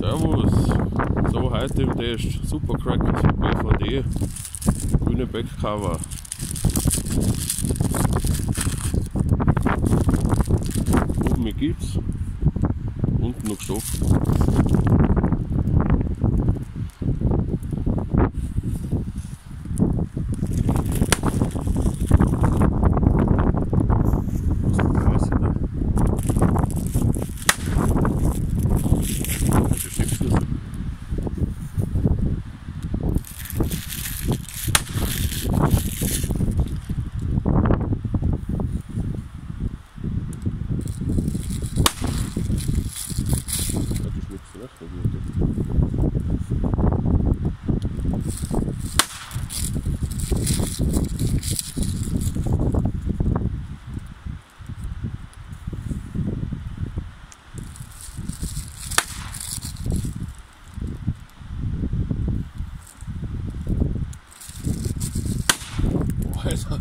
Servus, so heute im Test Supercrack BVD, grüne Backcover. Oben Gips, unten noch Stoff. Die Schnipsel, echt eine gute. Boah, Alter.